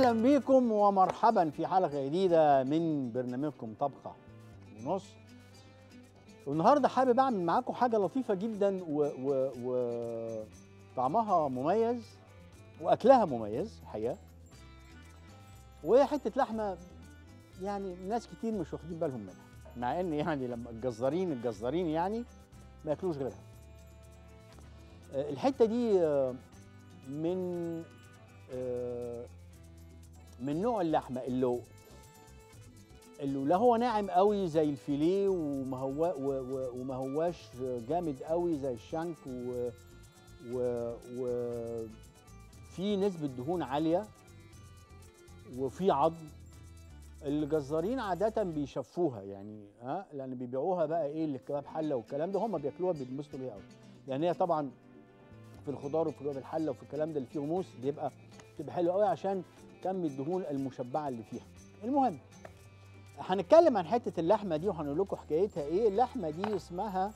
أهلا بيكم ومرحبا في حلقة جديدة من برنامجكم طبخة ونص. والنهاردة حابب أعمل معاكم حاجة لطيفة جدا و, و, و مميز وأكلها مميز الحقيقة. وهي حتة لحمة يعني ناس كتير مش واخدين بالهم منها مع إن يعني لما الجزارين الجزارين يعني ما ياكلوش غيرها. آه، الحتة دي آه، من آه، من نوع اللحمة اللي اللي لا هو ناعم قوي زي الفيليه وما هو وما هواش جامد قوي زي الشنك و و و في نسبة دهون عالية وفي عظم. الجزارين عادة بيشفوها يعني ها لأن بيبيعوها بقى إيه للكباب حلة والكلام ده هم بياكلوها بيتبسطوا بيها قوي لأن هي طبعا في الخضار وفي الحلة وفي الكلام ده اللي فيه موس بيبقى بتبقى حلو قوي عشان كم الدهون المشبعة اللي فيها. المهم هنتكلم عن حتة اللحمة دي وهنقول لكم حكايتها إيه. اللحمة دي اسمها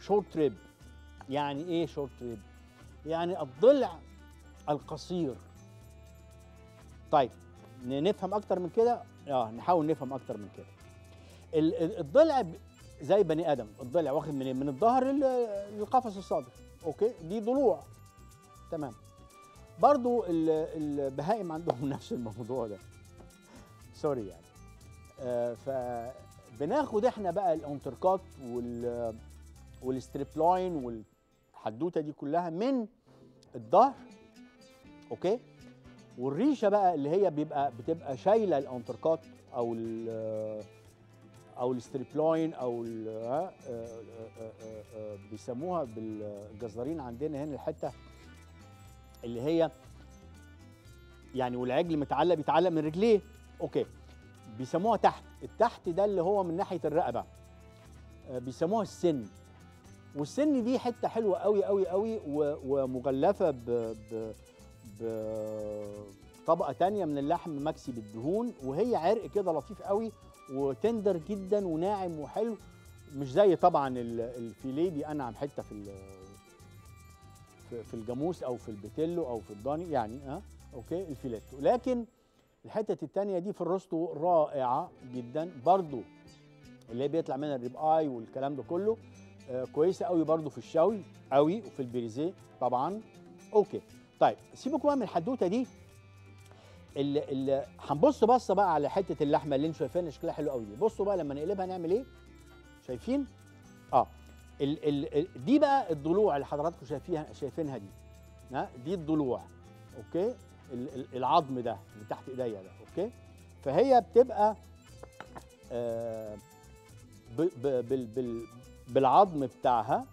short rib يعني إيه short rib يعني الضلع القصير. طيب نفهم أكتر من كده؟ آه نحاول نفهم أكتر من كده. ال- ال- الضلع زي بني آدم الضلع واخد من من الظهر لل- للقفص الصدري okay؟ دي ضلوع. تمام. برضو ال- البهائم عندهم نفس الموضوع ده. sorry يعني. آه فبناخد إحنا بقى ال entrecôte وال وال strip loin والحدوتة دي كلها من الظهر okay؟ والريشة بقى اللي هي بيبقى بتبقى شايلة ال entrecôte أو ال أو ال strip loin أو ال- ها، آه، آه، آه، بيسموها بالجزارين عندنا هنا الحتة اللي هي يعني والعجل متعلق بيتعلق من رجليه. okay. بيسموها تحت. التحت ده اللي هو من ناحية الرقبة. آه، بيسموها السن. والسن دي حتة حلوة قوي قوي قوي ومغلفة ب ب طبقة تانية من اللحم مكسي بالدهون. وهي عرق كده لطيف قوي وتندر جدا وناعم وحلو. مش زي طبعا ال- الفيليه انعم حتة في في في الجاموس أو في البتيلو أو في الضاني يعني ها okay الفيليتو لكن الحتة التانية دي في الروستو رائعة جدا. برضو اللي بيطلع منها ال rib eye والكلام ده كله آه كويسة قوي برضو في الشوي قوي وفي ال braisé طبعا. okay طيب سيبكم بقى من الحدوتة دي. اللي هنبص بصه بقى على حتة اللحمة اللي أنتم شايفينها شكلها حلو قوي دي. بصوا بقى لما نقلبها نعمل إيه؟ شايفين؟ آه. ال ال ال دي بقى الضلوع اللي حضراتكم شايفينها شايفينها دي. دي الضلوع okay؟ ال- ال- العظم ده اللي تحت إيديا ده okay؟ فهي بتبقى آه بال بال بالعظم بتاعها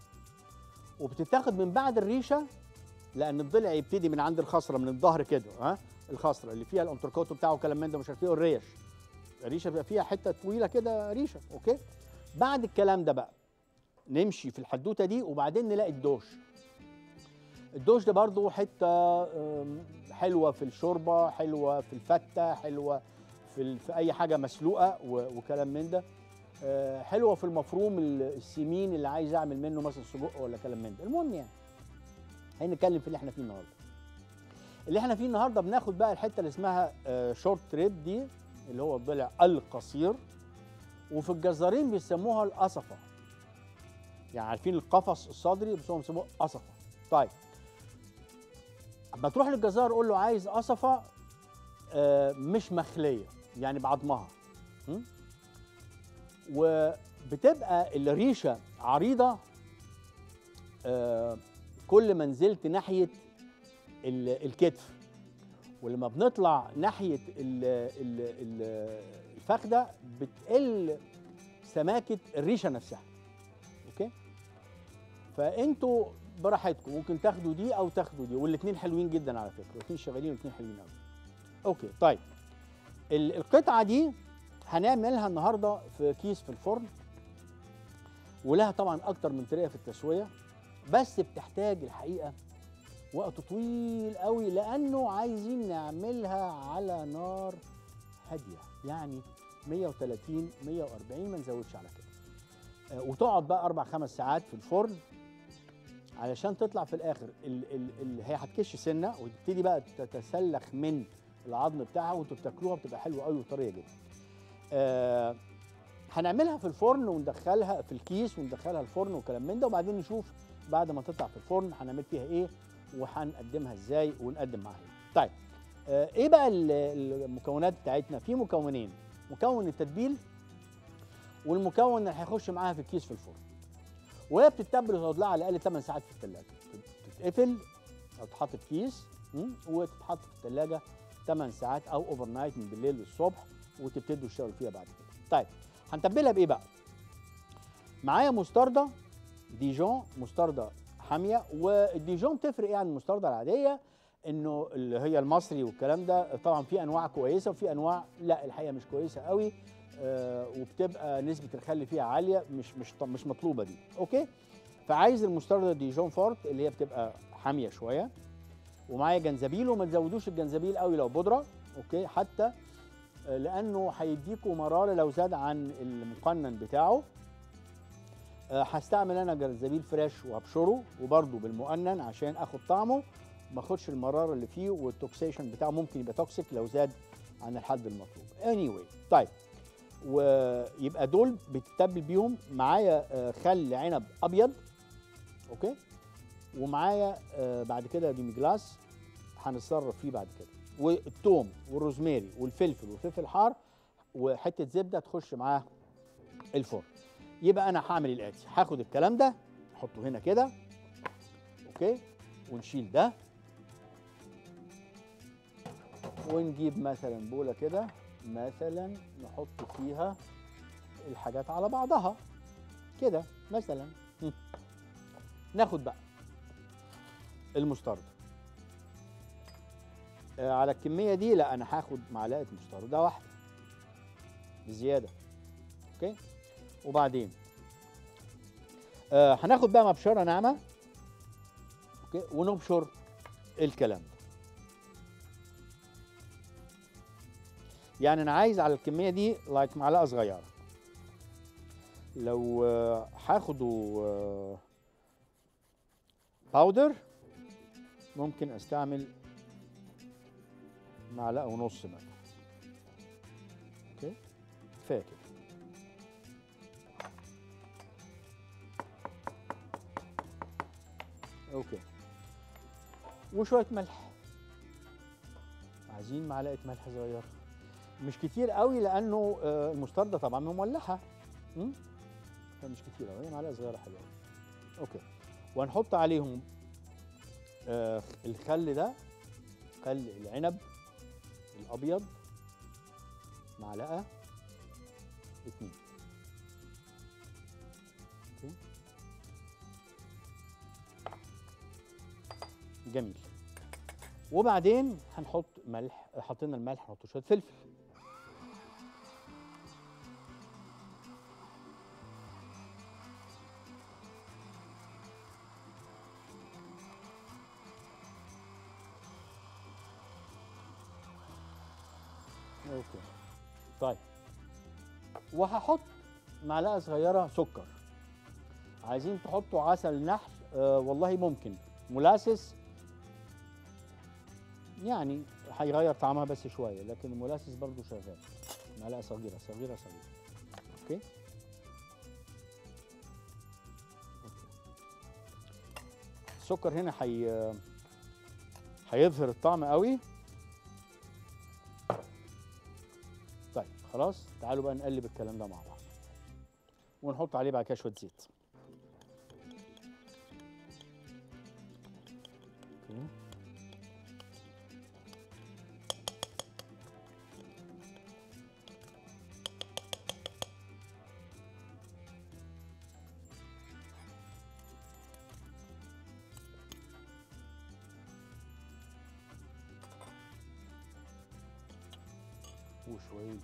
وبتتاخد من بعد الريشة لأن الضلع يبتدي من عند الخصرة من الظهر كده ها؟ الخصرة اللي فيها الأنتركوت بتاعه وكلام من ده مش عارف إيه والريش. الريشة بيبقى فيها حتة طويلة كده ريشة أوكي؟ بعد الكلام ده بقى نمشي في الحدوتة دي وبعدين نلاقي الدوش. الدوش ده برضو حتة حلوة في الشوربة حلوة في الفتة حلوة في, في أي حاجة مسلوقة وكلام من ده. آه، حلوة في المفروم ال- السمين اللي عايز أعمل منه مثلا سجق ولا كلام من ده. المهم يعني هنتكلم في اللي إحنا فيه النهارده. اللي إحنا فيه النهارده بناخد بقى الحتة اللي اسمها شورت ريب دي اللي هو الضلع القصير. وفي الجزارين بيسموها القصفة. يعني عارفين القفص الصدري بس هم بيسموه قصفة. طيب. أما تروح للجزار قول له عايز قصفة آه، مش مخلية يعني بعضمها? وبتبقى الريشة عريضة آه، كل ما نزلت ناحية ال- الكتف. ولما بنطلع ناحية ال- ال- ال- الفخدة بتقل سماكة الريشة نفسها. فانتوا براحتكم ممكن تاخدوا دي أو تاخدوا دي والاثنين حلوين جدا على فكرة الاثنين شغالين والاثنين حلوين قوي okay طيب. ال- القطعة دي هنعملها النهارده في كيس في الفرن ولها طبعا أكتر من طريقة في التسوية بس بتحتاج الحقيقة وقت طويل قوي لأنه عايزين نعملها على نار هادية يعني 130 140 ما نزودش على كده. آه، وتقعد بقى أربع خمس ساعات في الفرن علشان تطلع في الآخر ال ال ال هي هتكش سنة وتبتدي بقى تتسلخ من العظم بتاعها وانتوا بتاكلوها بتبقى حلوة قوي وطرية جدا. آه هنعملها في الفرن وندخلها في الكيس وندخلها الفرن وكلام من ده وبعدين نشوف بعد ما تطلع في الفرن هنعمل فيها إيه وهنقدمها إزاي ونقدم معاها إيه. طيب آه إيه بقى ال- المكونات بتاعتنا؟ في مكونين مكون التتبيل والمكون اللي هيخش معاها في الكيس في الفرن. وهي بتتبل وتقعد لها على الأقل 8 ساعات في الثلاجه تتقفل أو تتحط في كيس وتتحط في الثلاجه 8 ساعات أو overnight من بالليل للصبح وتبتدوا تشتغلوا فيها بعد كده. طيب هنتبلها بإيه بقى؟ معايا مستردة ديجون مستردة حامية والديجون تفرق إيه عن المستردة العادية إنه اللي هي المصري والكلام ده طبعا في أنواع كويسة وفي أنواع لا الحقيقة مش كويسة قوي. وبتبقى نسبة الخل فيها عالية مش مش مش مطلوبة دي. okay؟ فعايز المستردة Dijon forte اللي هي بتبقى حامية شوية. ومعايا جنزبيل وما تزودوش الجنزبيل قوي لو بودرة. okay؟ حتى آه، لأنه هيديكوا مرارة لو زاد عن المقنن بتاعه. آه، هستعمل أنا جنزبيل fresh وأبشره وبرده بالمقنن عشان آخد طعمه. ما أخدش المرارة اللي فيه وال toxication بتاعه ممكن يبقى toxic لو زاد عن الحد المطلوب. Anyway طيب. ويبقى دول بتتبل بيهم. معايا آه، خل عنب أبيض okay؟ ومعايا آه، بعد كده demi-glace هنتصرف فيه بعد كده. والثوم والروزماري والفلفل والفلفل الحار وحتة زبدة تخش معاه الفرن. يبقى أنا هعمل الاتي هاخد الكلام ده أحطه هنا كده okay؟ ونشيل ده. ونجيب مثلا بولة كده. مثلا نحط فيها الحاجات على بعضها. كده مثلا. ناخد بقى المستردة آه على الكمية دي لا أنا هاخد معلقة مستردة واحدة بزيادة. أوكي؟ وبعدين آه هناخد بقى مبشرة ناعمة. okay؟ ونبشر الكلام. يعني أنا عايز على الكمية دي like معلقة صغيرة. لو آه، هاخده آه، powder ممكن أستعمل معلقة ونص مثلا. okay؟ كفاية okay. وشوية ملح. عايزين معلقة ملح صغيرة. مش كتير قوي لأنه آه، المستردة طبعا مملحه? فمش كتير قوي معلقة صغيرة حلوة. okay. وهنحط عليهم آه الخل ده خل العنب الأبيض معلقة اتنين. جميل. وبعدين هنحط ملح حطينا الملح نحط شوية فلفل. وهحط معلقة صغيرة سكر. عايزين تحطوا عسل نحل آه والله ممكن. مولاسس يعني هيغير طعمها بس شوية لكن المولاسس برضو شغال. معلقة صغيرة صغيرة صغيرة. أوكي. السكر هنا حي هيظهر الطعم قوي. خلاص تعالوا بقى نقلب الكلام ده مع بعض. ونحط عليه بعد كده شوية زيت.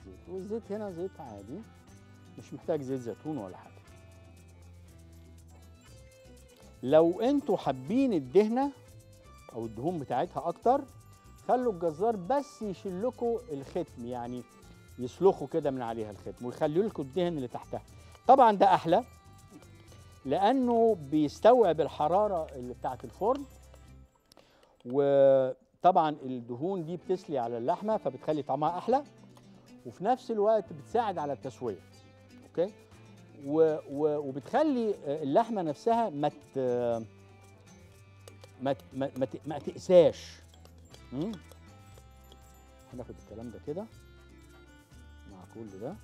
زيت. والزيت هنا زيت عادي. مش محتاج زيت زيتون ولا حاجة. لو أنتوا حابين الدهنة أو الدهون بتاعتها أكتر خلوا الجزار بس يشيل لكم الختم يعني يسلخوا كده من عليها الختم ويخلوا لكم الدهن اللي تحتها. طبعا ده أحلى لأنه بيستوعب الحرارة اللي بتاعه الفرن وطبعا الدهون دي بتسلي على اللحمة فبتخلي طعمها أحلى. وفي نفس الوقت بتساعد على التسوية okay؟ و و وبتخلي اللحمة نفسها ما ت ما ما ما, تقساش؟ هناخد الكلام ده كده مع كل ده.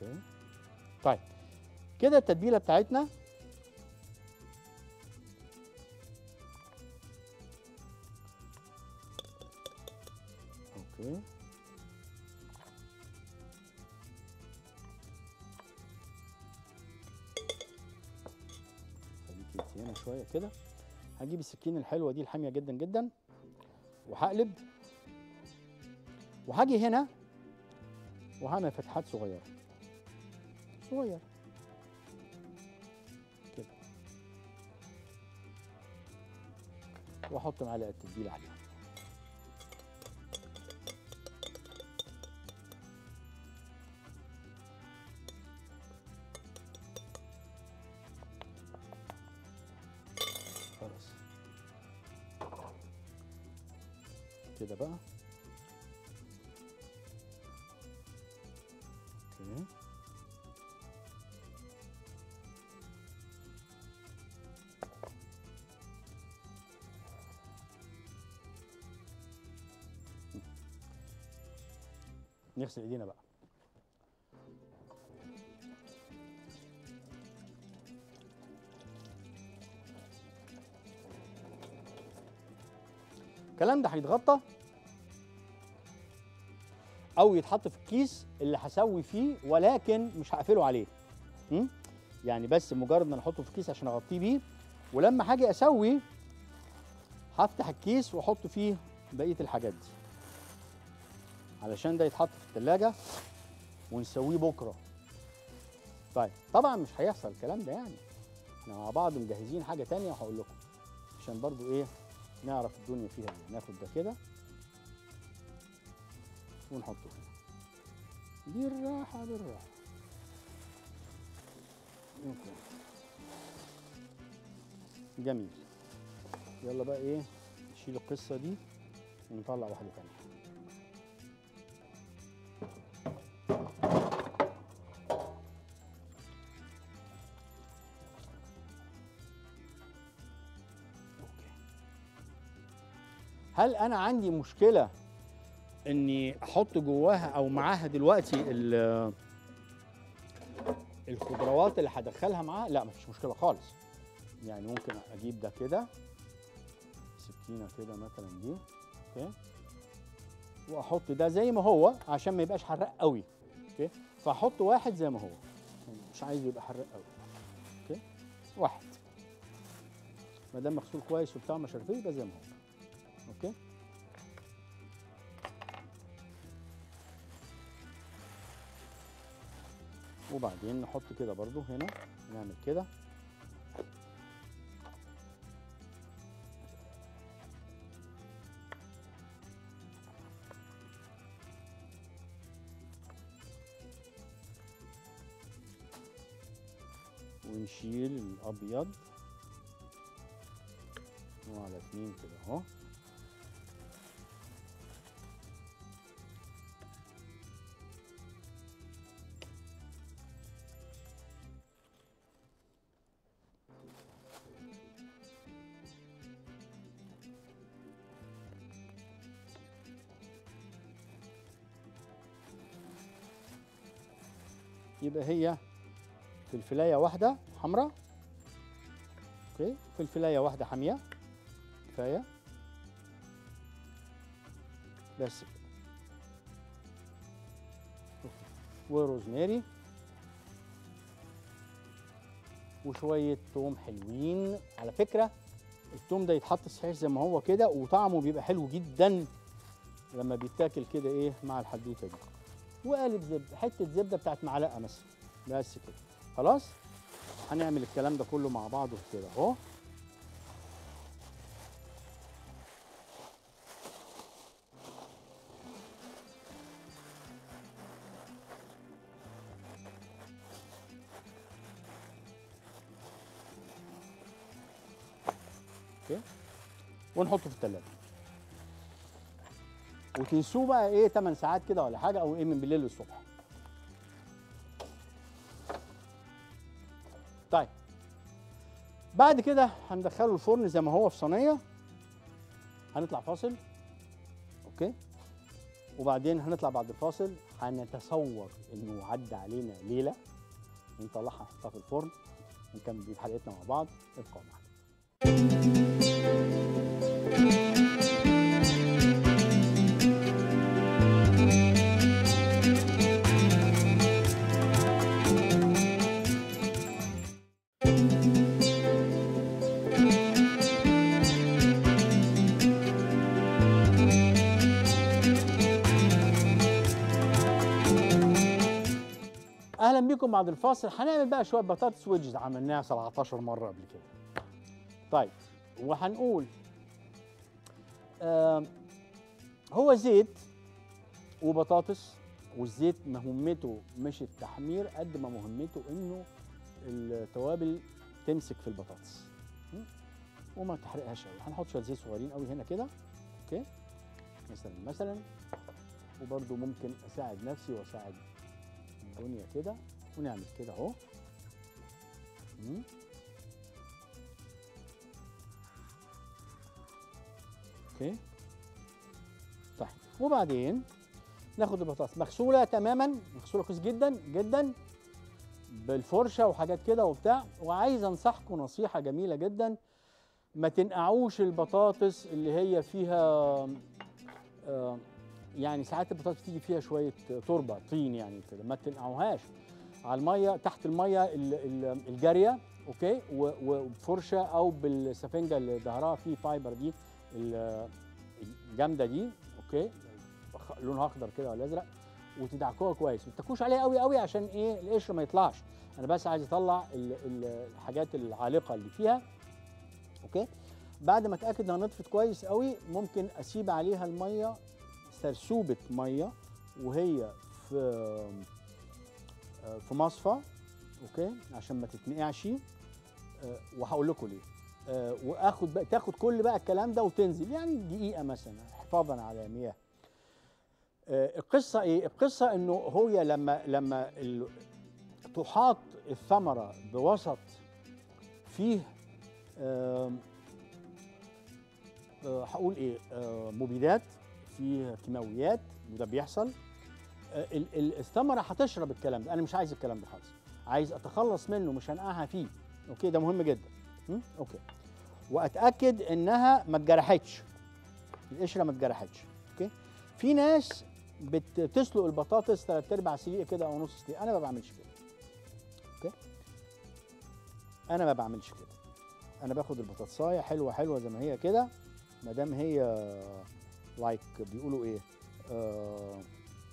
okay؟ طيب كده التتبيلة بتاعتنا أوكي خليكي هنا شوية كده. هجيب السكينة الحلوة دي الحامية جدا جدا وهقلب. وهاجي هنا وهعمل فتحات صغيرة. صغيرة. كده. وأحط معلقة تتبيله عليها. نغسل ايدينا بقى. الكلام ده هيتغطى أو يتحط في الكيس اللي هسوي فيه ولكن مش هقفله عليه. م? يعني بس مجرد ما احطه في كيس عشان أغطيه بيه ولما هاجي أسوي هفتح الكيس وأحط فيه بقية الحاجات دي. علشان ده يتحط في التلاجة ونسويه بكرة. طيب طبعا مش هيحصل الكلام ده يعني. إحنا مع بعض مجهزين حاجة تانية وهقول لكم عشان برضو إيه نعرف الدنيا فيها إيه ناخد ده كده ونحطه هنا. بالراحة بالراحة. جميل. يلا بقى إيه نشيل القصة دي ونطلع واحدة تانية. هل أنا عندي مشكلة إني أحط جواها أو معاها دلوقتي ال- الخضروات اللي هدخلها معاها؟ لا مفيش مشكلة خالص. يعني ممكن أجيب ده كده سكينة كده مثلا دي okay؟ وأحط ده زي ما هو عشان ما يبقاش حراق قوي okay؟ فأحط واحد زي ما هو. مش عايز يبقى حراق قوي okay؟ واحد. ما دام مغسول كويس وبتاع مش عارف إيه يبقى زي ما هو. okay. وبعدين نحط كده برضو هنا نعمل كده. ونشيل الأبيض. وعلى اتنين كده أهو. يبقى هي فلفلاية واحدة حمراء. أوكي فلفلاية واحدة حامية. كفاية. بس. وروزماري. وشوية توم حلوين. على فكرة التوم ده يتحط صحيح زي ما هو كده وطعمه بيبقى حلو جدا لما بيتاكل كده إيه مع الحدوتة دي. وقالب زبده حتة زبدة بتاعت معلقة مثلا. بس كده. خلاص؟ هنعمل الكلام ده كله مع بعضه كده أهو. ونحطه في التلاجة. وتنسوه بقى إيه 8 ساعات كده ولا حاجة أو إيه من بالليل للصبح. طيب. بعد كده هندخله الفرن زي ما هو في صينية. هنطلع فاصل. أوكي. وبعدين هنطلع بعد الفاصل هنتصور إنه عدى علينا ليلة. ونطلعها نحطها في الفرن ونكمل حلقتنا مع بعض. ابقوا معانا بيكم بعد الفاصل. هنعمل بقى شوية بطاطس ويدجز عملناها 17 مرة قبل كده. طيب وهنقول آه هو زيت وبطاطس والزيت مهمته مش التحمير قد ما مهمته إنه التوابل تمسك في البطاطس? وما تحرقهاش قوي هنحط شوية زيت صغيرين قوي هنا كده. أوكي؟ مثلا مثلا. وبرده ممكن أساعد نفسي وأساعد الدنيا كده. ونعمل كده اهو? أوكي. طيب. وبعدين ناخد البطاطس مغسولة تماما مغسولة كويس جدا جدا بالفرشة وحاجات كده وبتاع. وعايز انصحكم نصيحة جميلة جدا. ما تنقعوش البطاطس اللي هي فيها آه يعني ساعات البطاطس تيجي فيها شوية تربه طين يعني كده. ما تنقعوهاش. على المية تحت المية ال- ال- الجارية okay؟ وبفرشه أو بالسفنجة اللي ظهرها فيه fiber دي ال- الجامدة دي okay؟ لونها أخضر كده ولا أزرق. وتدعكوها كويس. ما تاكلوش عليها قوي قوي عشان إيه؟ القشر ما يطلعش. أنا بس عايز أطلع ال- ال- الحاجات العالقة اللي فيها okay؟ بعد ما أتأكد إنها نطفت كويس قوي ممكن أسيب عليها المية سرسوبة مية وهي في في مصفى okay؟ عشان ما تتنقعش. آه، وهقول لكم ليه. آه، وآخد بقى تاخد كل بقى الكلام ده وتنزل. يعني دقيقة مثلا حفاظا على المياه آه، القصة إيه؟ القصة إنه هو لما لما تحاط الثمرة بوسط فيه آه، هقول إيه؟ آه، مبيدات فيه كيماويات وده بيحصل. آه، الثمرة هتشرب الكلام ده. أنا مش عايز الكلام ده خالص. عايز أتخلص منه مش هنقعها فيه. okay؟ ده مهم جدا? okay. وأتأكد إنها ما اتجرحتش. القشرة ما اتجرحتش. okay؟ في ناس بت- بتسلق البطاطس ثلاث أرباع سليقه كده أو نص سليقه أنا ما بعملش كده. okay؟ أنا ما بعملش كده. أنا باخد البطاطساية حلوة حلوة زي ما هي كده. ما دام هي like بيقولوا إيه؟ آه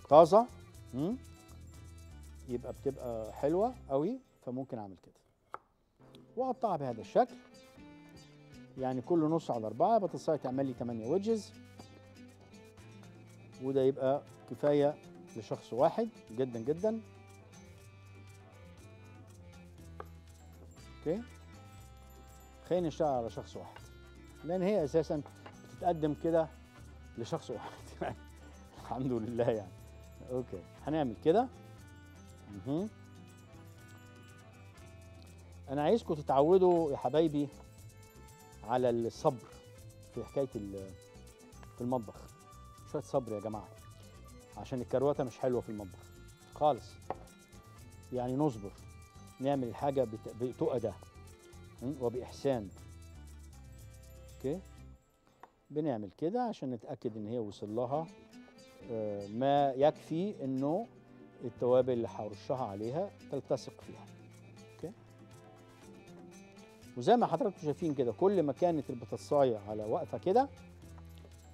طازة؟ يبقى بتبقى حلوة قوي فممكن أعمل كده. وأقطعها بهذا الشكل. يعني كل نص على أربعة بطاطساية تعمل لي 8 wedges وده يبقى كفاية لشخص واحد جدا جدا. okay. خلينا نشتغل على شخص واحد. لأن هي أساسا بتتقدم كده لشخص واحد. الحمد لله يعني. okay. هنعمل كده. مهم. أنا عايزكم تتعودوا يا حبايبي على الصبر في حكاية في المطبخ. شوية صبر يا جماعة عشان الكروته مش حلوة في المطبخ. خالص. يعني نصبر. نعمل الحاجة بت- بتؤدى? وبإحسان. أوكي. بنعمل كده عشان نتأكد إن هي وصل لها. ما يكفي إنه التوابل اللي هرشها عليها تلتصق فيها. okay؟ وزي ما حضراتكم شايفين كده كل ما كانت البطاطساية على واقفه كده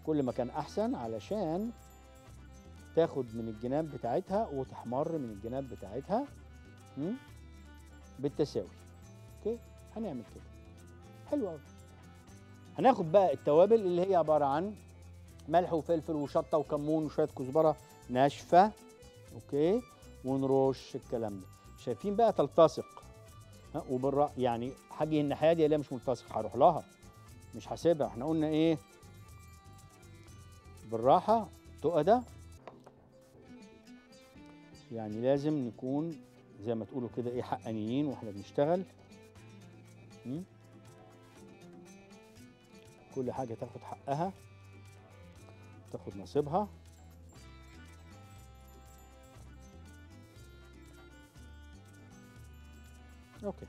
كل ما كان أحسن علشان تاخد من الجناب بتاعتها وتحمر من الجناب بتاعتها? بالتساوي. okay؟ هنعمل كده. حلو قوي هناخد بقى التوابل اللي هي عبارة عن ملح وفلفل وشطة وكمون وشوية كزبرة ناشفة. أوكي. ونرش الكلام ده. شايفين بقى تلتصق. ها وبالرا يعني حاجة الناحية دي اللي مش ملتصق هروح لها. مش هسيبها. إحنا قلنا إيه؟ بالراحة تقى ده يعني لازم نكون زي ما تقولوا كده إيه حقانيين وإحنا بنشتغل? كل حاجة تاخد حقها. تاخد نصيبها. أوكي.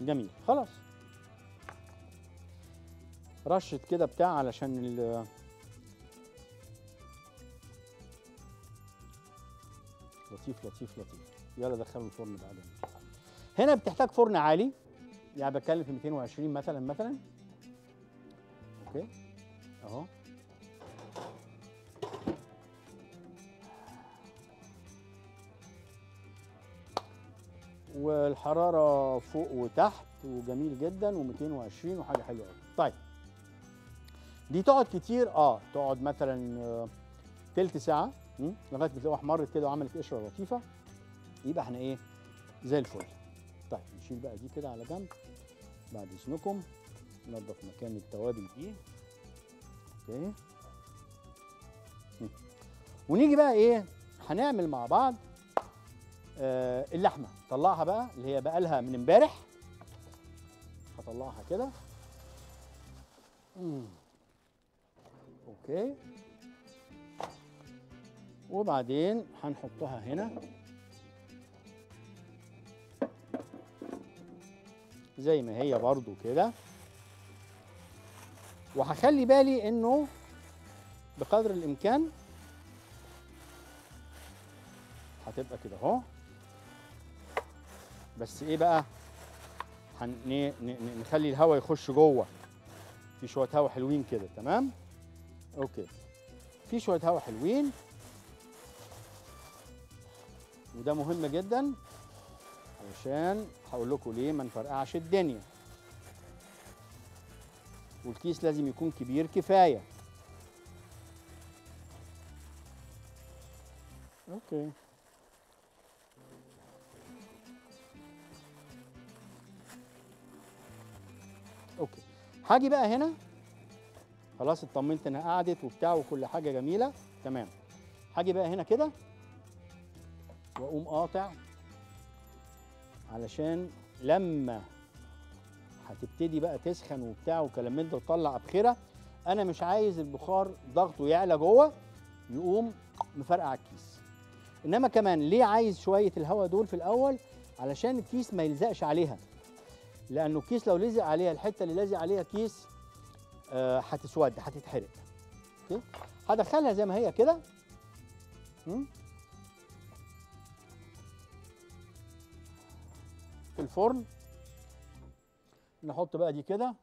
جميل. خلاص. رشة كده بتاع علشان ال لطيف لطيف لطيف. يلا دخلوا الفرن بعدين. هنا بتحتاج فرن عالي. يعني بتكلم في 220 مثلا مثلا. أوكي. أهو. والحرارة فوق وتحت وجميل جدا و220 وحاجة حلوة قوي طيب. دي تقعد كتير؟ آه تقعد مثلا آه، تلت ساعة? لغاية ما تلاقيها احمرت كده وعملت قشرة لطيفة. يبقى إحنا إيه؟ زي الفل. طيب نشيل بقى دي كده على جنب. بعد إذنكم ننضف مكان التوابل دي. أوكي. ونيجي بقى إيه هنعمل مع بعض آه اللحمة. طلعها بقى اللي هي بقى لها من امبارح. هطلعها كده. أوكي. وبعدين هنحطها هنا. زي ما هي برضو كده. وهخلي بالي إنه بقدر الإمكان هتبقى كده أهو. بس إيه بقى؟ هن... نخلي الهواء يخش جوه. في شوية هواء حلوين كده تمام؟ okay. في شوية هواء حلوين. وده مهم جدا. علشان هقول لكم ليه ما نفرقعش الدنيا. والكيس لازم يكون كبير كفاية. okay. okay. هاجي بقى هنا. خلاص اطمنت إنها قعدت وبتاع وكل حاجة جميلة. تمام. هاجي بقى هنا كده. وأقوم قاطع. علشان لما هتبتدي بقى تسخن وبتاع وكلام من ده وتطلع أبخرة أنا مش عايز البخار ضغطه يعلى جوه يقوم مفرقع الكيس. إنما كمان ليه عايز شوية الهواء دول في الأول؟ علشان الكيس ما يلزقش عليها. لأنه الكيس لو لزق عليها الحتة اللي لازق عليها كيس آه، هتسود هتتحرق. okay؟ هدخلها زي ما هي كده. الفرن. نحط بقى دي كده.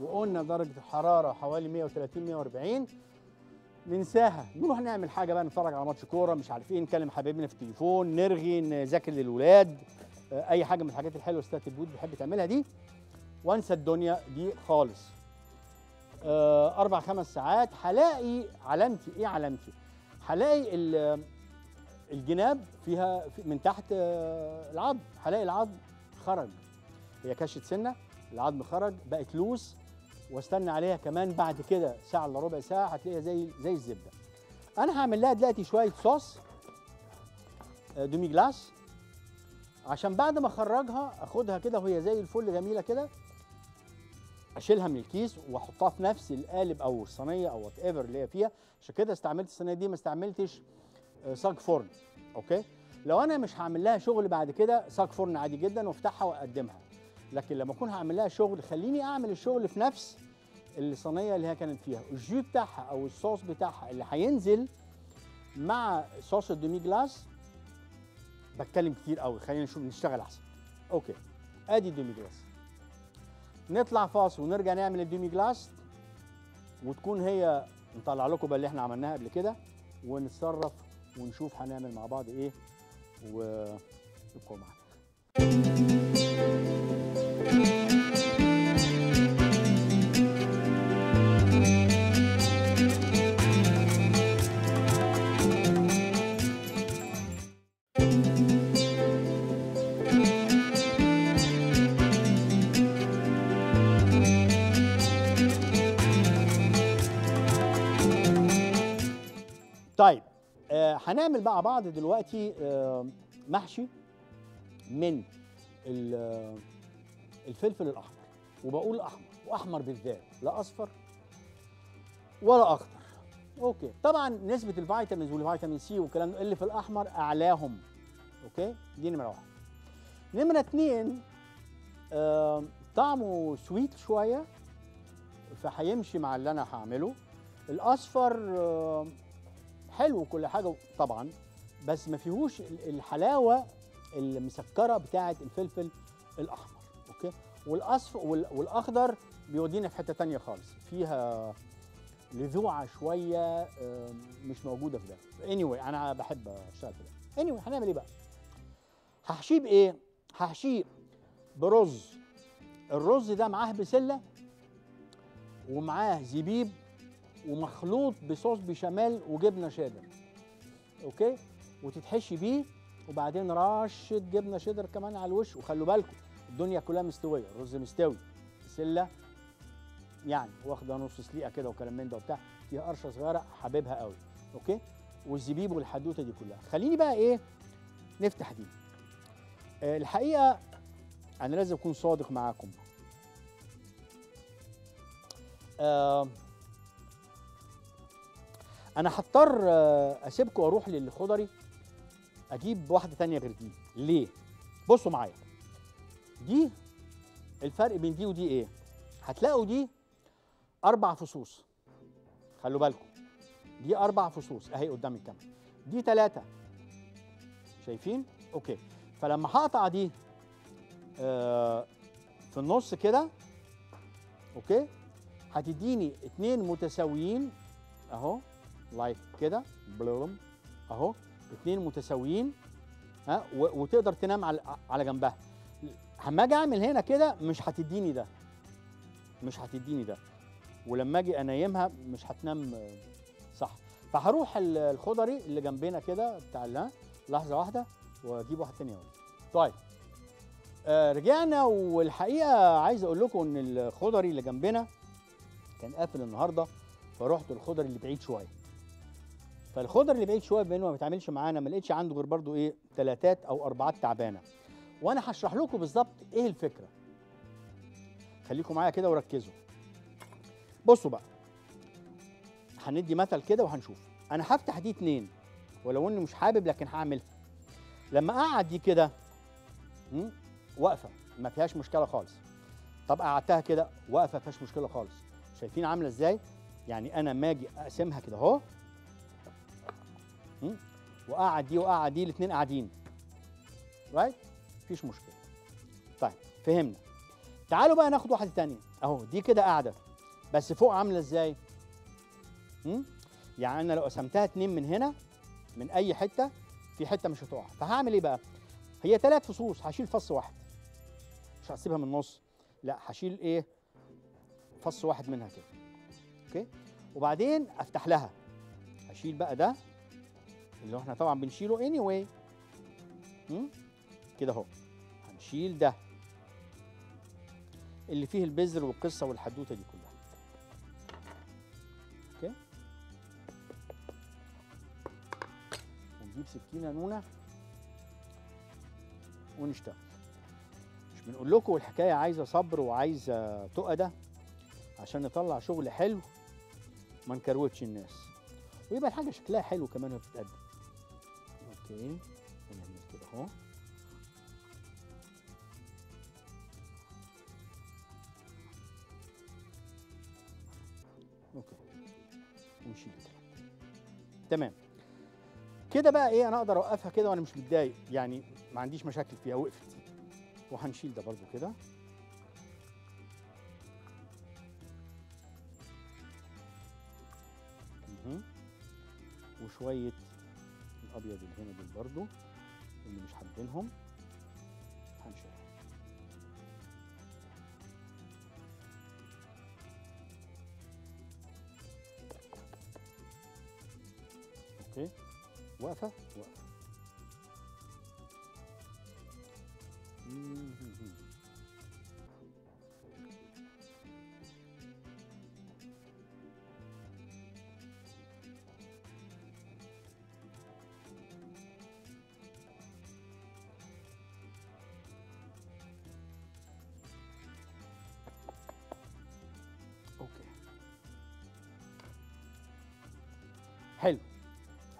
وقلنا درجة الحراره حوالي 130 140 ننساها. نروح نعمل حاجة بقى نتفرج على ماتش كورة مش عارف إيه نكلم حبايبنا في التليفون نرغي نذاكر للولاد. آه، أي حاجة من الحاجات الحلوة ستات البيوت بتحب تعملها دي. وانسى الدنيا دي خالص. آه، أربع خمس ساعات. هلاقي علامتي. إيه علامتي؟ هلاقي الجناب فيها في- من تحت آه، العظم. هلاقي العظم خرج. هي كشت سنة العظم خرج بقت لوس واستنى عليها كمان بعد كده ساعة إلا ربع ساعة هتلاقيها زي زي الزبدة. أنا هعمل لها دلوقتي شوية صوص آه، demi-glace. عشان بعد ما أخرجها أخدها كده وهي زي الفل جميلة كده أشيلها من الكيس وأحطها في نفس القالب أو الصينيه أو whatever اللي هي فيها. عشان كده استعملت الصينية دي ما استعملتش صاج فرن okay؟ لو أنا مش هعمل لها شغل بعد كده صاج فرن عادي جدا وأفتحها وأقدمها. لكن لما أكون هعمل لها شغل خليني أعمل الشغل في نفس الصينية اللي هي كانت فيها. الجو بتاعها أو الصوص بتاعها اللي هينزل مع صوص ال demi-glace بتكلم كتير قوي خلينا نشوف نشتغل أحسن. okay أدي ال demi-glace. نطلع فاصل ونرجع نعمل ال demi-glace وتكون هي نطلع لكم بقى اللي إحنا عملناها قبل كده ونتصرف ونشوف هنعمل مع بعض إيه وابقوا معانا. طيب هنعمل مع بعض دلوقتي آه محشي من آه، الفلفل الأحمر وبقول أحمر وأحمر بالذات لا أصفر ولا أخضر. okay. طبعا نسبة ال vitamins وال vitamin C والكلام ده اللي في الأحمر أعلاهم. okay. دي نمرة واحد. نمرة اتنين آه طعمه sweet شوية فهيمشي مع اللي أنا هعمله. الأصفر آه حلو وكل حاجة طبعا بس ما فيهوش ال- الحلاوة المسكرة بتاعة الفلفل الأحمر أوكي؟ والاصفر وال- والأخضر بيودينا في حتة تانية خالص فيها لذوعة شوية مش موجودة في ده. Anyway أنا بحب أشتغل في ده. Anyway هنعمل إيه بقى؟ هحشيه بإيه؟ هحشيه برز. الرز ده معاه بسلة ومعاه زبيب ومخلوط بصوص بشاميل وجبنة شيدر. okay؟ وتتحشي بيه وبعدين رشة جبنة شيدر كمان على الوش وخلوا بالكم الدنيا كلها مستوية الرز مستوي البسلة يعني واخدة نص سليقة كده وكلام من ده وبتاع فيها قرشة صغيرة حاببها قوي. okay؟ والزبيب والحدوتة دي كلها. خليني بقى إيه نفتح دي. آه، الحقيقة أنا لازم أكون صادق معاكم. آه أنا هضطر آه، أسيبكم وأروح للخضري أجيب واحدة تانية غير دي. ليه؟ بصوا معايا. دي الفرق بين دي ودي إيه؟ هتلاقوا دي أربع فصوص. خلوا بالكم. دي أربع فصوص أهي قدام الكاميرا. دي ثلاثة شايفين؟ okay. فلما هقطع دي آه في النص كده okay هتديني اتنين متساويين. أهو. like كده بلوم أهو اتنين متساويين ها وتقدر تنام على على جنبها. اما أجي أعمل هنا كده مش هتديني ده. مش هتديني ده. ولما أجي أنيمها مش هتنام صح. فهروح ال- الخضري اللي جنبنا كده بتاع ال- لحظة واحدة وأجيب واحد تاني اهو طيب. آه رجعنا والحقيقة عايز أقول لكم إن الخضري اللي جنبنا كان قافل النهارده فرحت الخضري اللي بعيد شوية. فالخضر اللي بعيد شوية بما إنه ما بيتعاملش معانا ما لقيتش عنده غير برضو إيه ثلاثات أو أربعات تعبانة. وأنا هشرح لكم بالظبط إيه الفكرة. خليكم معايا كده وركزوا. بصوا بقى. هندي مثل كده وهنشوف. أنا هفتح دي اتنين. ولو إني مش حابب لكن هعملها. لما أقعد دي كده واقفة. ما فيهاش مشكلة خالص. طب قعدتها كده واقفة ما فيهاش مشكلة خالص. شايفين عاملة إزاي؟ يعني أنا ما أجي أقسمها كده أهو. م، واقعد دي واقعد دي الاثنين قاعدين. رايت مفيش مشكلة. طيب فهمنا. تعالوا بقى ناخد واحدة تانية. أهو دي كده قاعدة. بس فوق عاملة إزاي؟ يعني أنا لو قسمتها اتنين من هنا من أي حتة في حتة مش هتقع. فهعمل إيه بقى؟ هي ثلاث فصوص هشيل فص واحد. مش هسيبها من النص. لا هشيل إيه؟ فص واحد منها كده. okay؟ وبعدين أفتح لها. هشيل بقى ده. اللي إحنا طبعا بنشيله anyway? كده اهو. هنشيل ده. اللي فيه البذر والقصة والحدوتة دي كلها. okay؟ ونجيب سكينة نونة. ونشتغل. مش بنقول لكم الحكاية عايزة صبر وعايزة تؤدة عشان نطلع شغل حلو ما نكروتش الناس. ويبقى الحاجة شكلها حلو كمان وهي بتتقدم okay ونعمل كده اهو okay. ونشيل كده تمام. كده بقى إيه أنا أقدر أوقفها كده وأنا مش متضايق. يعني ما عنديش مشاكل فيها. وقفت. وهنشيل ده برضو كده. وشوية الأبيض هنا دول برضو اللي مش حابينهم. هنشيلهم. أوكي. واقفه واقفه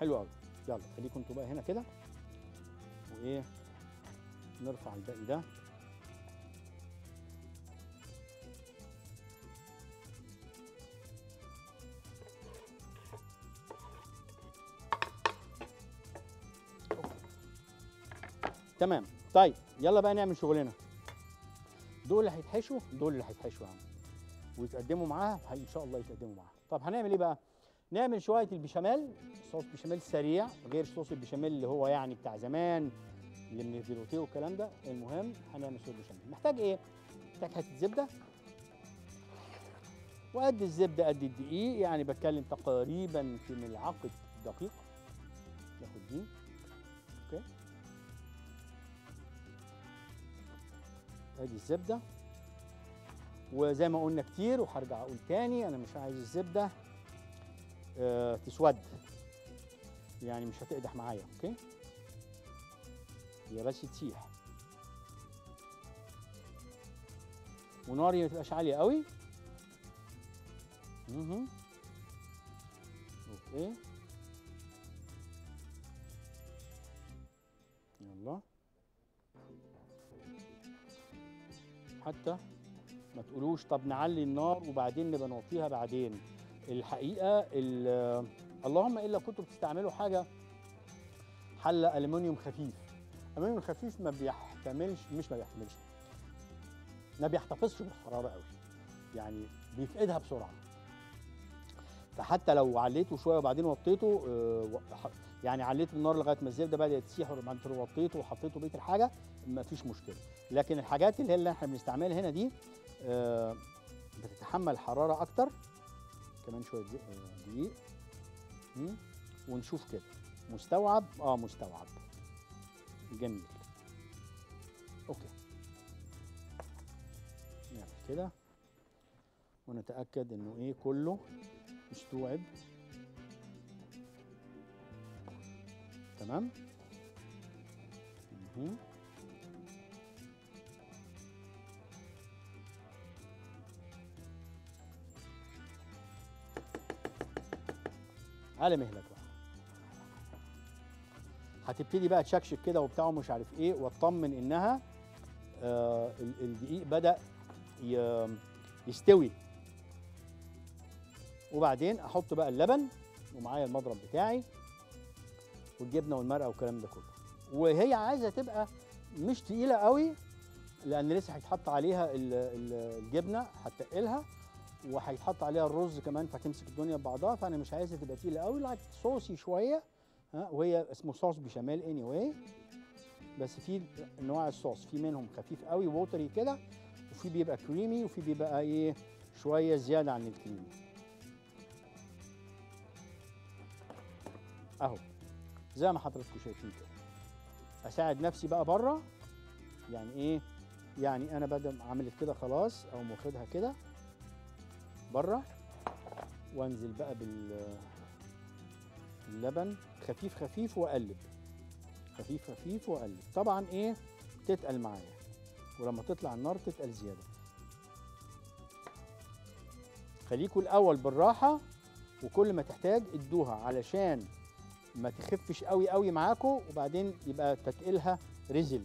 حلو قوي. يلا خليكم أنتوا بقى هنا كده. وايه نرفع الباقي ده. تمام. طيب يلا بقى نعمل شغلنا. دول اللي هيتحشوا دول اللي هيتحشوا عم. ويتقدموا معاها إن شاء الله يتقدموا معاها. طب هنعمل إيه بقى؟ نعمل شوية البشاميل. صوص بشاميل سريع غير صوص البشاميل اللي هو يعني بتاع زمان اللي من الفيلوتيه والكلام ده. المهم هنعمل صوص بشاميل. محتاج إيه؟ محتاج حتة زبدة. وقد الزبدة قد الدقيق يعني بتكلم تقريبا في ملعقه دقيق. ناخد دي. أوكي. أدي الزبدة. وزي ما قلنا كتير وهرجع أقول تاني أنا مش عايز الزبدة آه تسود. يعني مش هتقدح معايا okay؟ هي بس تسيح وناري ما تبقاش عالية قوي. مهم. okay. يلا. حتى ما تقولوش طب نعلي النار وبعدين نبقى نوطيها بعدين. الحقيقة ال- اللهم إلا كنتوا بتستعملوا حاجة حلة الومنيوم خفيف. الالومنيوم الخفيف ما بيحتملش مش ما بيحتملش. ما بيحتفظش بالحرارة قوي يعني بيفقدها بسرعة. فحتى لو عليته شوية وبعدين وطيته آه، يعني عليت النار لغاية ما الزبدة بدأت تسيح وبعدين وطيته وحطيته بقية الحاجة ما فيش مشكلة. لكن الحاجات اللي هي اللي إحنا بنستعملها هنا دي آه، بتتحمل حرارة أكتر. كمان شوية آه، دقيق. ونشوف كده. مستوعب؟ آه مستوعب. جميل. أوكي. نعمل كده. ونتأكد إنه إيه كله مستوعب. تمام؟ على مهلك بقى. هتبتدي بقى تشكشك كده وبتاع ومش عارف إيه واطمن انها آه ال- الدقيق بدأ يستوي. وبعدين أحط بقى اللبن ومعايا المضرب بتاعي والجبنة والمرقة والكلام ده كله. وهي عايزة تبقى مش تقيلة قوي لأن لسه هيتحط عليها ال- ال- الجبنة هتقلها. وهيتحط عليها الرز كمان فتمسك الدنيا ببعضها فأنا مش عايزها تبقى تقيلة قوي لا صوصي شوية. ها وهي اسمه صوص بشاميل اني anyway. بس في انواع الصوص في منهم خفيف قوي ووتري كده وفي بيبقى كريمي وفي بيبقى إيه شوية زيادة عن الكريمي أهو زي ما حضراتكم شايفين كده. أساعد نفسي بقى بره. يعني إيه؟ يعني أنا بدل عملت كده خلاص أو واخدها كده. بره وانزل بقى بال اللبن خفيف خفيف واقلب خفيف خفيف واقلب طبعا إيه؟ تتقل معايا. ولما تطلع النار تتقل زيادة. خليكوا الأول بالراحة وكل ما تحتاج ادوها علشان ما تخفش قوي قوي معاكوا وبعدين يبقى تتقلها رزل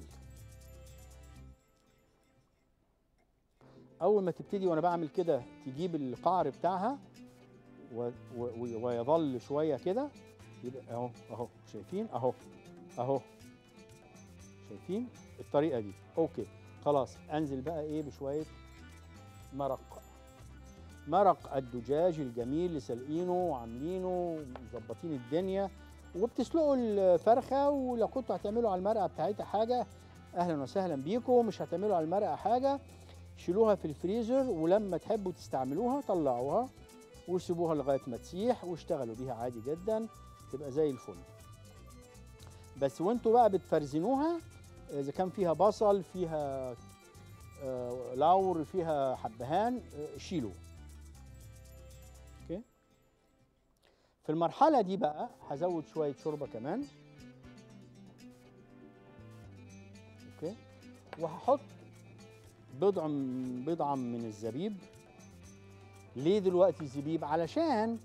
أول ما تبتدي وأنا بعمل كده تجيب القعر بتاعها و... و... ويظل شوية كده يبقى أهو أهو شايفين؟ أهو أهو شايفين الطريقة دي؟ أوكي خلاص أنزل بقى إيه بشوية مرق. مرق الدجاج الجميل اللي سالقينه وعاملينه مظبطين الدنيا وبتسلقوا الفرخة ولو كنتوا هتعملوا على المرقة بتاعتها حاجة أهلا وسهلا بيكم مش هتعملوا على المرقة حاجة شيلوها في الفريزر ولما تحبوا تستعملوها طلعوها وسيبوها لغاية ما تسيح واشتغلوا بيها عادي جدا تبقى زي الفل. بس وانتوا بقى بتفرزنوها إذا كان فيها بصل فيها آه، لورا فيها حبهان آه، شيلوا okay؟ في المرحلة دي بقى هزود شوية شوربة كمان. okay؟ وهحط بضع بضعه من الزبيب. ليه دلوقتي الزبيب علشان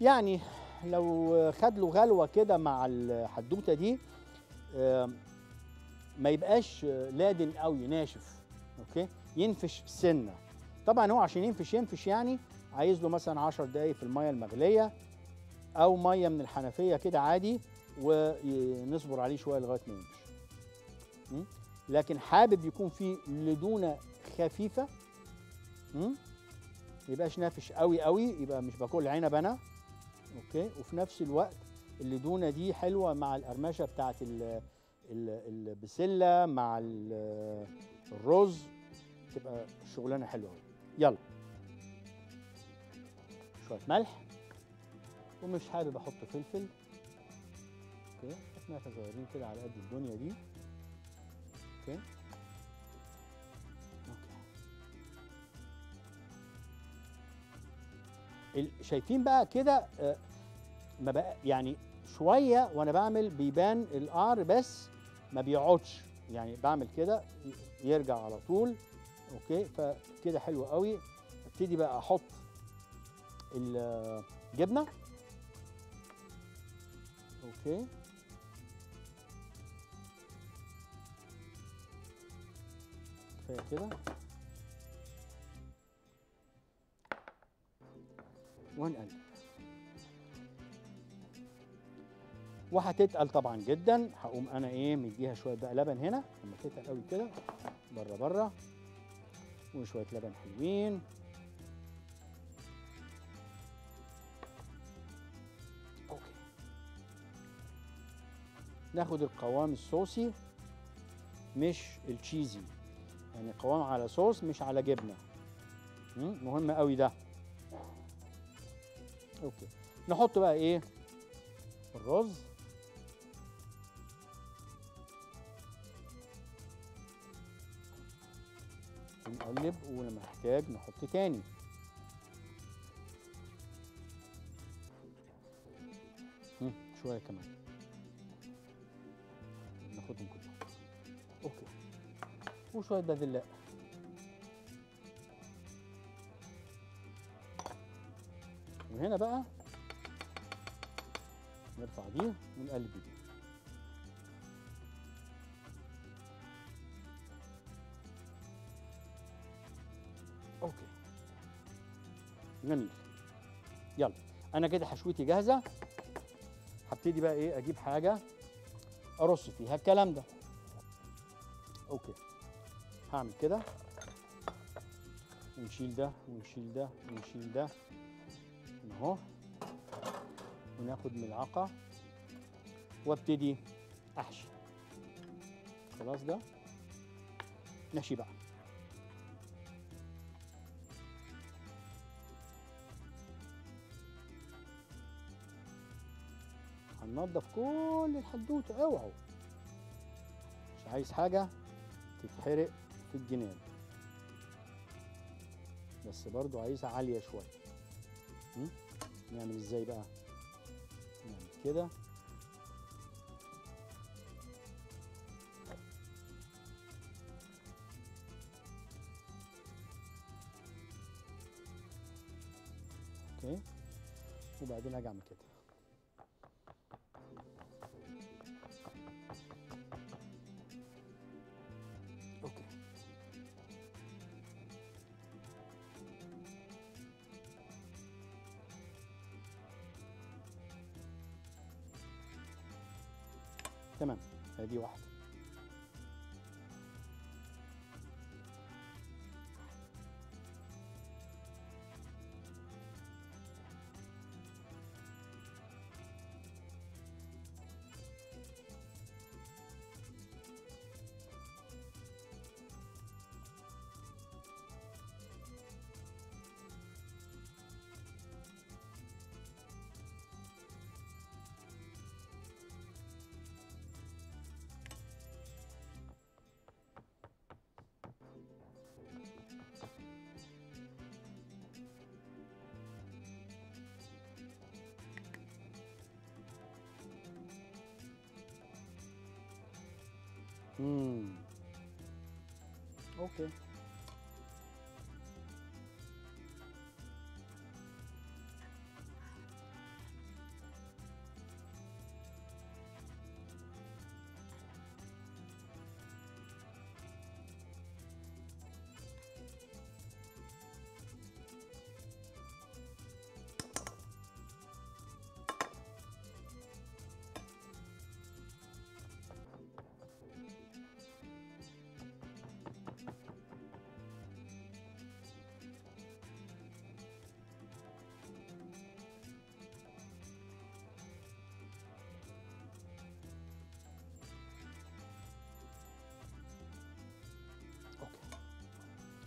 يعني لو خد له غلوة كده مع الحدوتة دي آم، ما يبقاش لادن قوي ناشف okay؟ ينفش سنة. طبعا هو عشان ينفش ينفش يعني عايز له مثلا 10 دقايق في المية المغلية أو مية من الحنفية كده عادي ونصبر عليه شوية لغاية ما ينفش? لكن حابب يكون فيه لدونة خفيفة م? يبقاش نافش قوي قوي يبقى مش باكل عنب أنا أوكي؟ وفي نفس الوقت اللدونة دي حلوة مع القرمشة بتاعت ال- ال- البسلة مع ال- الرز. تبقى الشغلانه حلوة قوي يلا. شوية ملح. ومش حابب أحط فلفل. okay؟ ملح صغيرين كده على قد الدنيا دي. okay. okay. شايفين بقى كده آه، ما بقى يعني شوية وأنا بعمل بيبان القعر بس ما بيقعدش. يعني بعمل كده يرجع على طول. okay فكده حلو قوي. ابتدي بقى أحط الجبنه okay. كفاية كده. ونقلب وهتتقل طبعا جدا. هقوم أنا إيه مديها شوية بقى لبن هنا. لما تتقل قوي كده بره بره وشوية لبن حلوين. okay. ناخد القوام ال saucy مش ال cheesy. يعني قوام على صوص مش على جبنة. مهم قوي ده. okay. نحط بقى إيه؟ الرز. ونقلب ولما نحتاج نحط تاني. شوية كمان. ناخدهم كلهم. وشويه بازلاء وهنا بقى نرفع دي ونقلب دي. okay. جميل. يلا. أنا كده حشوتي جاهزة. هبتدي بقى إيه؟ أجيب حاجة أرص فيها الكلام ده. أوكي. هعمل كده. ونشيل ده ونشيل ده ونشيل ده. اهو. وناخد ملعقة. وابتدي أحشي. خلاص ده؟ نحشي بقى. هننضف كل الحدوتة. اوعوا مش عايز حاجة تتحرق. في الجناب بس برضو عايزها عالية شوية. م? نعمل إزاي بقى؟ نعمل كده. أوكي. وبعدين أجي اعمل كده. امم أوكي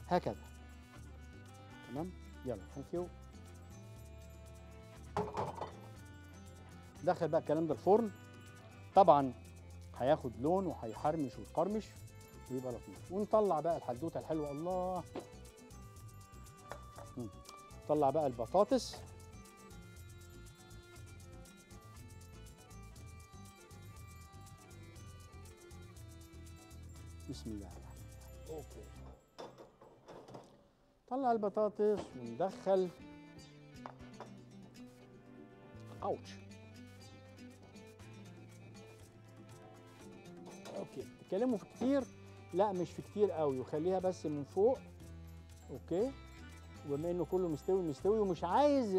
هكذا. تمام؟ يلا ثانك يو دخل بقى الكلام ده الفرن. طبعا هياخد لون وهيحرمش ويقرمش ويبقى لطيف. ونطلع بقى الحدوتة الحلوة الله. مم. طلع بقى البطاطس. بسم الله. طلع البطاطس وندخل. ouch. okay. تتكلموا في كتير. لا مش في كتير قوي. وخليها بس من فوق. okay. وبما إنه كله مستوي مستوي ومش عايز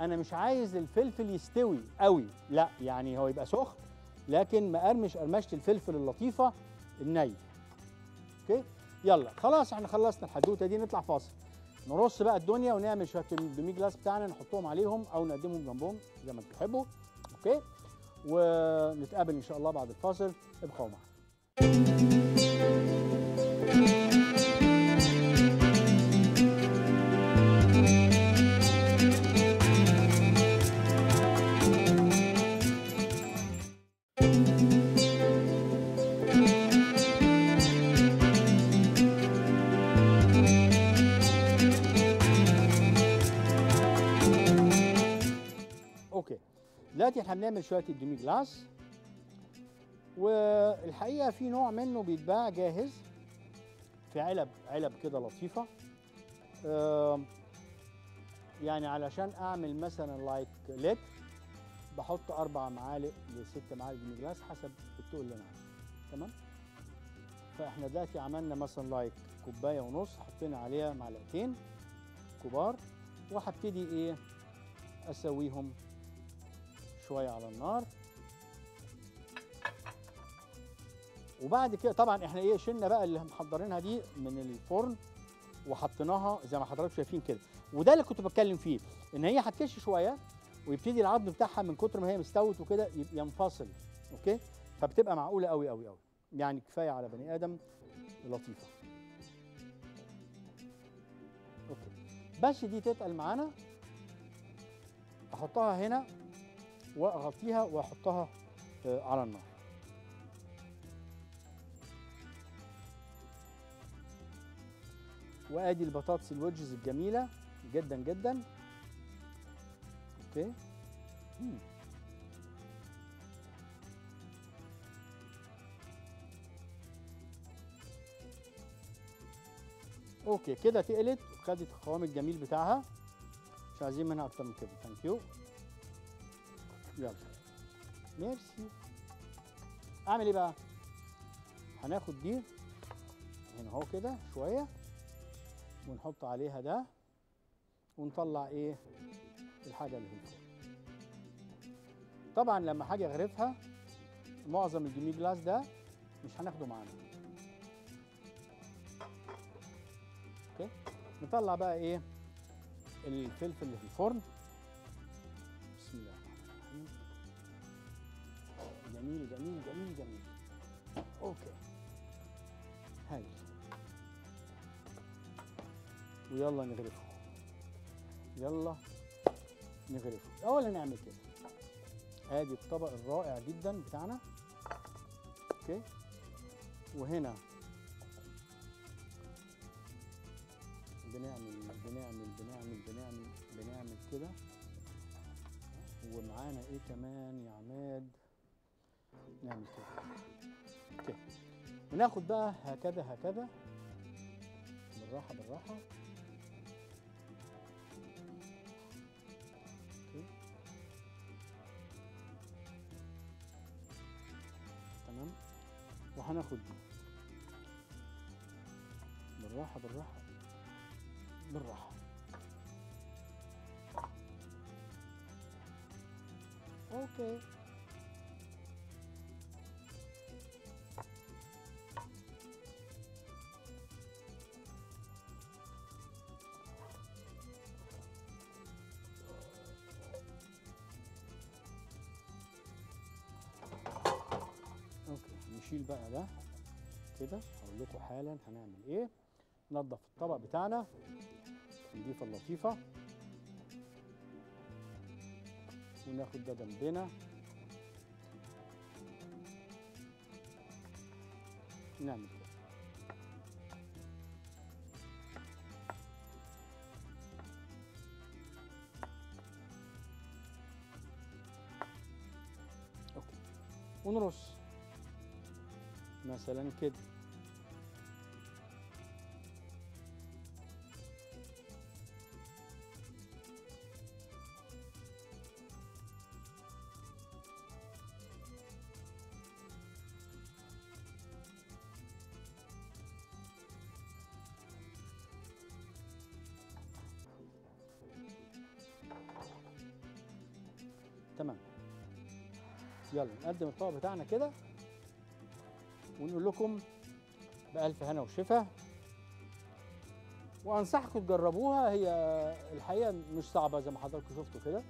أنا مش عايز الفلفل يستوي قوي. لا يعني هو يبقى سخن لكن مقرمش قرمشة الفلفل اللطيفة الني okay. يلا خلاص إحنا خلصنا الحدوتة دي نطلع فاصل. نرص بقى الدنيا ونعمل شوية ال demi-glace بتاعنا نحطهم عليهم أو نقدمهم جنبهم زي ما تحبوا okay؟ ونتقابل إن شاء الله بعد الفاصل. ابقوا معنا دلوقتي إحنا بنعمل شوية ال demi-glace. والحقيقة في نوع منه بيتباع جاهز في علب علب كده لطيفة. يعني علشان أعمل مثلا like لتر بحط أربع معالق لست معالق demi-glace حسب التقل اللي أنا عايزه. تمام؟ فإحنا دلوقتي عملنا مثلا like كوباية ونص حطينا عليها معلقتين كبار وهبتدي إيه؟ أسويهم شوية على النار. وبعد كده طبعا إحنا إيه شلنا بقى اللي محضرينها دي من الفرن وحطيناها زي ما حضراتكم شايفين كده. وده اللي كنت بتكلم فيه إن هي هتكش شوية ويبتدي العظم بتاعها من كتر ما هي مستوت وكده ينفصل أوكي؟ فبتبقى معقولة قوي قوي قوي يعني كفاية على بني آدم لطيفة. okay. بس دي تتقل معانا. أحطها هنا. واغطيها واحطها آه، على النار. وآدي البطاطس ال wedges الجميلة جدا جدا. okay. مم. okay كده تقلت وخدت القوام الجميل بتاعها. مش عايزين منها أكتر من كده. thank you يلا. ميرسي. أعمل إيه بقى؟ هناخد دي هنا أهو كده شوية ونحط عليها ده ونطلع إيه؟ الحاجة اللي الفرن طبعا لما حاجة أغرفها معظم ال demi-glace ده مش هناخده معانا. okay؟ نطلع بقى إيه؟ الفلفل اللي في الفرن. جميل جميل جميل جميل. okay. hi. ويلا نغرفه. يلا نغرفه. الأول نعمل كده. ادي الطبق الرائع جدا بتاعنا. okay. وهنا بنعمل بنعمل بنعمل بنعمل بنعمل كده. ومعانا إيه كمان يا عماد؟ نعمل كده okay وناخد بقى هكذا هكذا. بالراحة بالراحة. تمام. وهناخد دي بالراحة بالراحة. بالراحة. أوكي. بقى ده كده. هقول لكم حالا هنعمل إيه. ننضف الطبق بتاعنا. النضيفه اللطيفه وناخد ده جنبنا. نعمل كده. أوكي. ونرص. مثلا كده. تمام. يلا نقدم الطبق بتاعنا كده. ونقول لكم بألف هنا وشفا. وأنصحكم تجربوها هي الحقيقة مش صعبة زي ما حضراتكم شفتوا كده.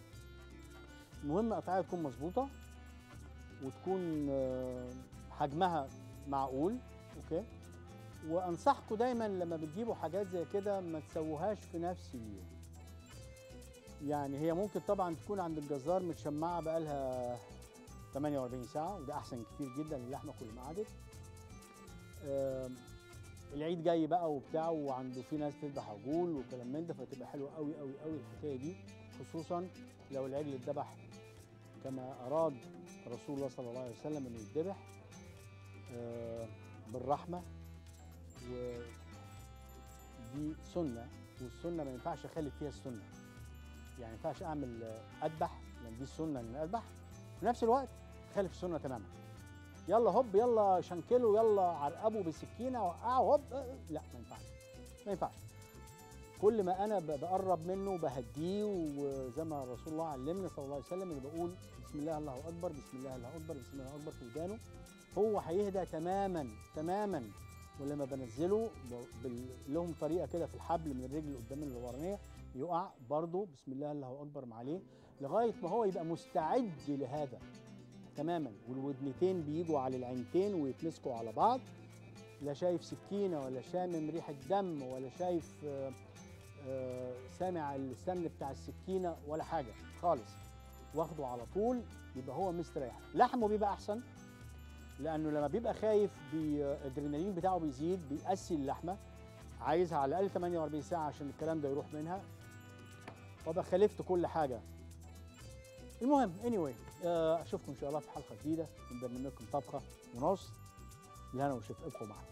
المهم قطعها تكون مظبوطة وتكون آه، حجمها معقول أوكي؟ وأنصحكم دايما لما بتجيبوا حاجات زي كده ما تسووهاش في نفس اليوم. يعني هي ممكن طبعا تكون عند الجزار متشمعة بقالها 48 ساعة وده أحسن كتير جدا للحمه كل ما قعدت. العيد جاي بقى وبتاع وعنده في ناس تذبح عجول وكلام من ده فتبقى حلوة قوي قوي قوي الحكاية دي خصوصا لو العجل اتذبح كما أراد رسول الله صلى الله عليه وسلم إنه يتذبح بالرحمة ودي سنة والسنة ما ينفعش اخالف فيها السنة. يعني ما ينفعش أعمل أذبح لأن دي السنة ان أذبح في نفس الوقت خالف السنة تماما. يلا هوب يلا شنكله يلا عرقبه بالسكينه وقعه هوب. آه، لا ما ينفعش. ما ينفعش. كل ما أنا بقرب منه بهديه وزي ما رسول الله علمنا صلى الله عليه وسلم اللي بقول بسم الله الله أكبر بسم الله الله أكبر بسم الله أكبر في ودانه هو هيهدى تماما تماما. ولما بنزله لهم طريقة كده في الحبل من الرجل قدام الورانية يقع برضه بسم الله الله أكبر عليه لغاية ما هو يبقى مستعد لهذا. تماما. والودنتين بيجوا على العينتين ويتمسكوا على بعض. لا شايف سكينة ولا شامم ريحة دم ولا شايف آه، آه، سامع السن بتاع السكينة ولا حاجة خالص. واخده على طول يبقى هو مستريح. لحمه بيبقى أحسن لأنه لما بيبقى خايف الأدرينالين بتاعه بيزيد بيقسي اللحمة. عايزها على الأقل 48 ساعة عشان الكلام ده يروح منها. وابقى خالفت كل حاجة. المهم اني anyway, آه، أشوفكم إن شاء الله في حلقة جديدة من برنامجكم طبخة ونص اللي أنا والشيف ابقوا معنا